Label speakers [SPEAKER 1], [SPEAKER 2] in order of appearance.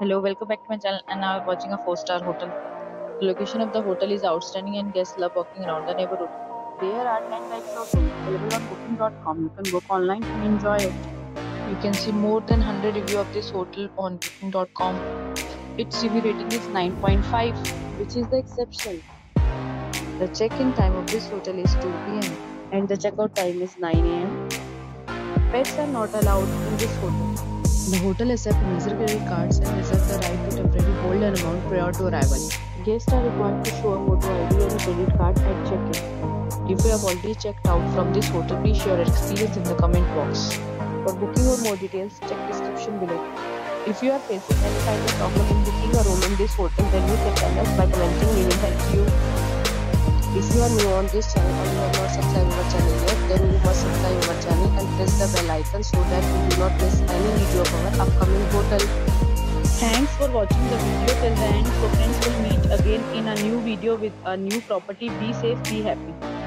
[SPEAKER 1] Hello, welcome back to my channel and now I'm watching a 4-star hotel. The location of the hotel is outstanding and guests love walking around the neighborhood.
[SPEAKER 2] There are 10 types of rooms available on booking.com. You can book online and enjoy it.
[SPEAKER 1] You can see more than 100 reviews of this hotel on booking.com.
[SPEAKER 2] Its review rating is 9.5, which is the exception.
[SPEAKER 1] The check-in time of this hotel is 2 p.m.
[SPEAKER 2] And the checkout time is 9 am. Pets are not allowed in this hotel.
[SPEAKER 1] The hotel accepts major credit cards and reserves the right to temporarily hold an amount prior to arrival.
[SPEAKER 2] Guests are required to show a photo ID and credit card at check-in.
[SPEAKER 1] If you have already checked out from this hotel, please share your experience in the comment box.
[SPEAKER 2] For booking or more details, check description below. If you are facing any kind of problem in booking a room in this hotel, then you can tell us by commenting. We will help you. If you are new on this channel and you have not press the bell icon so that you do not miss any video of our upcoming hotel. Thanks for watching the video till the end. So friends will meet again in a new video with a new property. Be safe, be happy.